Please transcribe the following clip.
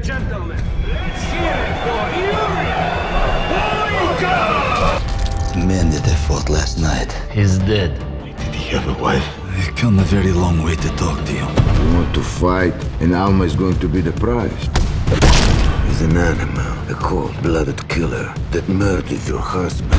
and gentlemen, let's hear it for Uriel The Man that I fought last night. He's dead. Did he have a wife? I've come a very long way to talk to you. You want to fight, and Alma is going to be the prize. He's an animal, a cold-blooded killer that murdered your husband.